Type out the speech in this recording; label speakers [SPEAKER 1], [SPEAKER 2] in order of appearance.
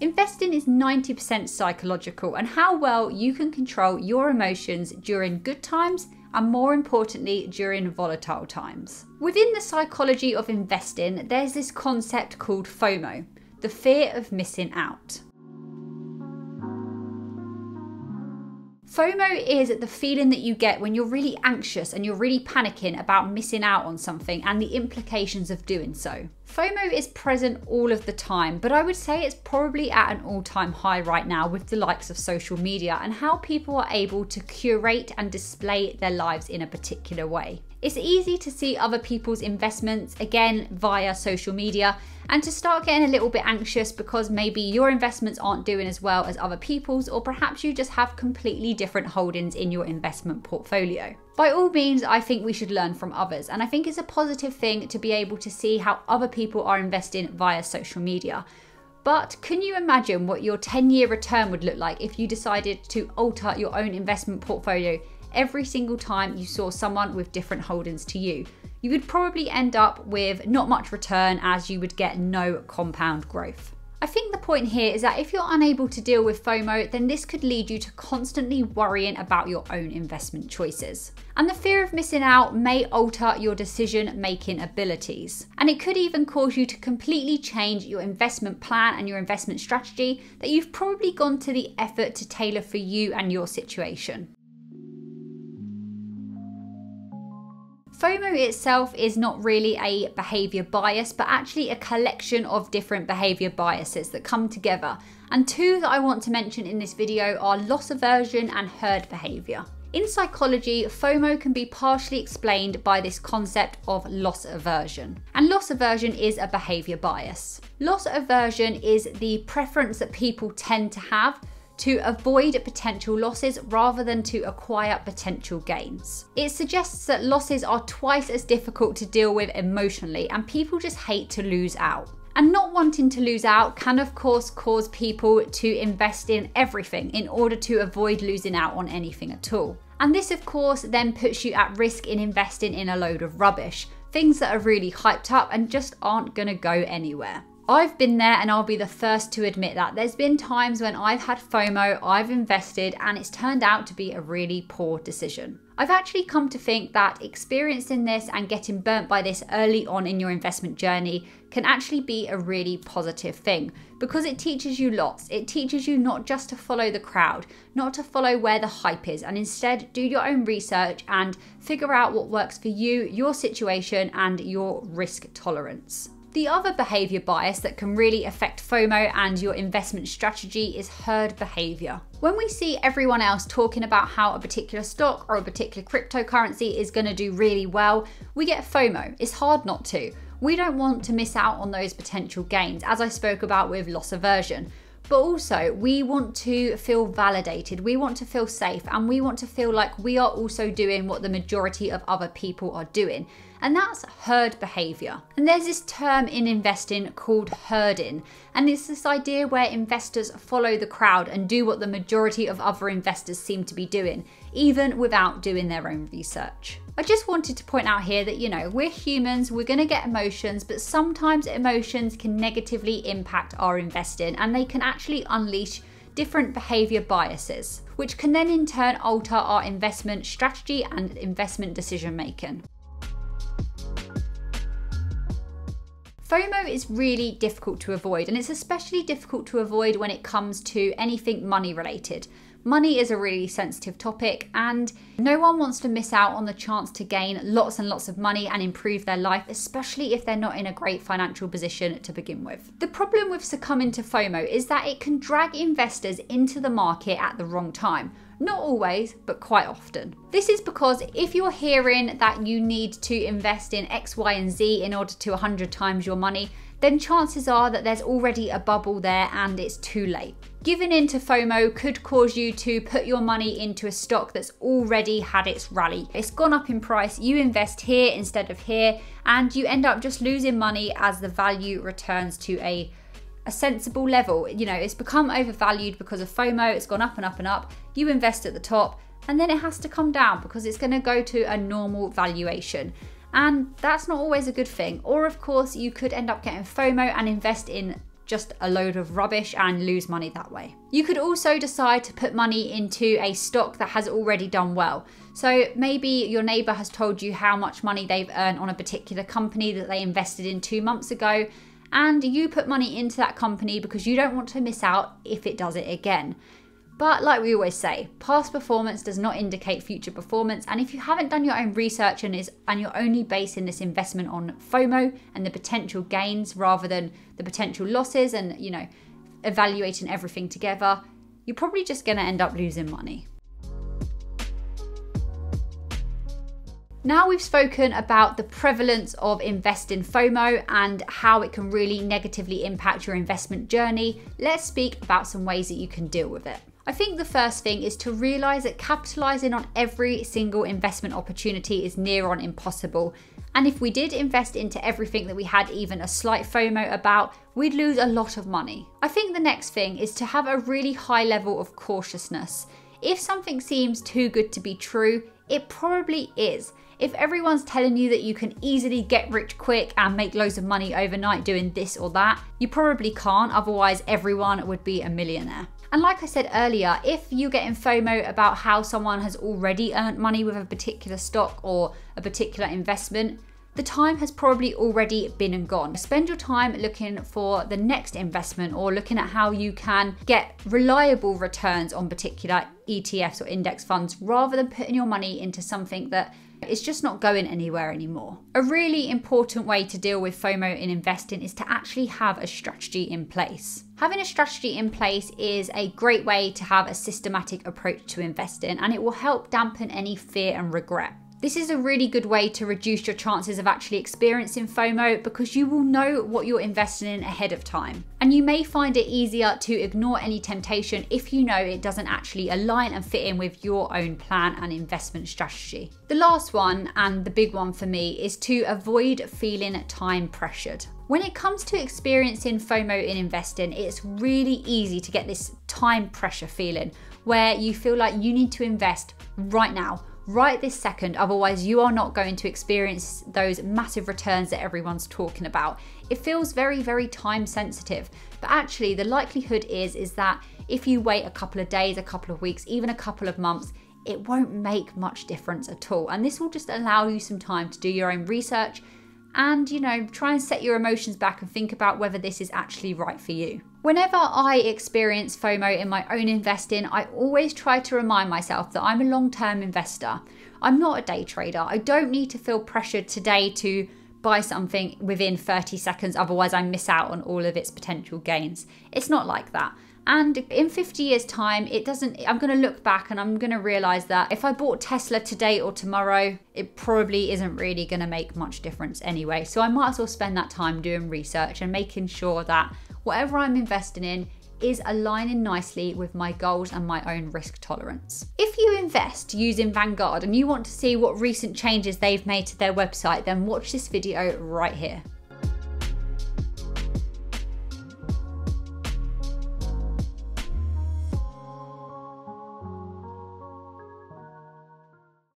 [SPEAKER 1] Investing is 90% psychological and how well you can control your emotions during good times and more importantly, during volatile times. Within the psychology of investing, there's this concept called FOMO, the fear of missing out. FOMO is the feeling that you get when you're really anxious and you're really panicking about missing out on something and the implications of doing so. FOMO is present all of the time, but I would say it's probably at an all time high right now with the likes of social media and how people are able to curate and display their lives in a particular way. It's easy to see other people's investments again via social media and to start getting a little bit anxious because maybe your investments aren't doing as well as other people's, or perhaps you just have completely different holdings in your investment portfolio. By all means, I think we should learn from others, and I think it's a positive thing to be able to see how other people are investing via social media. But can you imagine what your 10 year return would look like if you decided to alter your own investment portfolio every single time you saw someone with different holdings to you. You would probably end up with not much return as you would get no compound growth. I think the point here is that if you're unable to deal with FOMO, then this could lead you to constantly worrying about your own investment choices. And the fear of missing out may alter your decision making abilities. And it could even cause you to completely change your investment plan and your investment strategy that you've probably gone to the effort to tailor for you and your situation. FOMO itself is not really a behavior bias, but actually a collection of different behavior biases that come together. And two that I want to mention in this video are loss aversion and herd behavior. In psychology, FOMO can be partially explained by this concept of loss aversion. And loss aversion is a behavior bias. Loss aversion is the preference that people tend to have to avoid potential losses rather than to acquire potential gains. It suggests that losses are twice as difficult to deal with emotionally, and people just hate to lose out. And not wanting to lose out can, of course, cause people to invest in everything in order to avoid losing out on anything at all. And this, of course, then puts you at risk in investing in a load of rubbish, things that are really hyped up and just aren't gonna go anywhere. I've been there and I'll be the first to admit that. There's been times when I've had FOMO, I've invested, and it's turned out to be a really poor decision. I've actually come to think that experiencing this and getting burnt by this early on in your investment journey can actually be a really positive thing because it teaches you lots. It teaches you not just to follow the crowd, not to follow where the hype is, and instead do your own research and figure out what works for you, your situation, and your risk tolerance. The other behavior bias that can really affect FOMO and your investment strategy is herd behavior. When we see everyone else talking about how a particular stock or a particular cryptocurrency is going to do really well, we get FOMO. It's hard not to. We don't want to miss out on those potential gains, as I spoke about with loss aversion. But also, we want to feel validated, we want to feel safe, and we want to feel like we are also doing what the majority of other people are doing and that's herd behavior. And there's this term in investing called herding, and it's this idea where investors follow the crowd and do what the majority of other investors seem to be doing, even without doing their own research. I just wanted to point out here that, you know, we're humans, we're going to get emotions, but sometimes emotions can negatively impact our investing and they can actually unleash different behavior biases, which can then in turn alter our investment strategy and investment decision making. FOMO is really difficult to avoid, and it's especially difficult to avoid when it comes to anything money related. Money is a really sensitive topic, and no one wants to miss out on the chance to gain lots and lots of money and improve their life, especially if they're not in a great financial position to begin with. The problem with succumbing to FOMO is that it can drag investors into the market at the wrong time not always, but quite often. This is because if you're hearing that you need to invest in X, Y, and Z in order to 100 times your money, then chances are that there's already a bubble there and it's too late. Giving in to FOMO could cause you to put your money into a stock that's already had its rally. It's gone up in price, you invest here instead of here, and you end up just losing money as the value returns to a a sensible level. You know, it's become overvalued because of FOMO, it's gone up and up and up. You invest at the top, and then it has to come down because it's going to go to a normal valuation. And that's not always a good thing. Or, of course, you could end up getting FOMO and invest in just a load of rubbish and lose money that way. You could also decide to put money into a stock that has already done well. So maybe your neighbor has told you how much money they've earned on a particular company that they invested in two months ago, and you put money into that company because you don't want to miss out if it does it again. But like we always say, past performance does not indicate future performance. And if you haven't done your own research and is and you're only basing this investment on FOMO and the potential gains rather than the potential losses and you know evaluating everything together, you're probably just going to end up losing money. Now we've spoken about the prevalence of investing in FOMO and how it can really negatively impact your investment journey, let's speak about some ways that you can deal with it. I think the first thing is to realize that capitalizing on every single investment opportunity is near on impossible. And if we did invest into everything that we had even a slight FOMO about, we'd lose a lot of money. I think the next thing is to have a really high level of cautiousness. If something seems too good to be true, it probably is. If everyone's telling you that you can easily get rich quick and make loads of money overnight doing this or that, you probably can't, otherwise, everyone would be a millionaire. And like I said earlier, if you get in FOMO about how someone has already earned money with a particular stock or a particular investment, the time has probably already been and gone. Spend your time looking for the next investment or looking at how you can get reliable returns on particular ETFs or index funds rather than putting your money into something that it's just not going anywhere anymore. A really important way to deal with FOMO in investing is to actually have a strategy in place. Having a strategy in place is a great way to have a systematic approach to investing and it will help dampen any fear and regret. This is a really good way to reduce your chances of actually experiencing FOMO because you will know what you're investing in ahead of time. And you may find it easier to ignore any temptation if you know it doesn't actually align and fit in with your own plan and investment strategy. The last one, and the big one for me, is to avoid feeling time pressured. When it comes to experiencing FOMO in investing, it's really easy to get this time pressure feeling where you feel like you need to invest right now right this second, otherwise, you are not going to experience those massive returns that everyone's talking about. It feels very, very time sensitive, but actually, the likelihood is, is that if you wait a couple of days, a couple of weeks, even a couple of months, it won't make much difference at all. And this will just allow you some time to do your own research and, you know, try and set your emotions back and think about whether this is actually right for you. Whenever I experience FOMO in my own investing, I always try to remind myself that I'm a long term investor. I'm not a day trader. I don't need to feel pressured today to buy something within 30 seconds, otherwise, I miss out on all of its potential gains. It's not like that. And in 50 years' time, it doesn't, I'm going to look back and I'm going to realize that if I bought Tesla today or tomorrow, it probably isn't really going to make much difference anyway. So I might as well spend that time doing research and making sure that whatever I'm investing in is aligning nicely with my goals and my own risk tolerance. If you invest using Vanguard and you want to see what recent changes they've made to their website, then watch this video right here.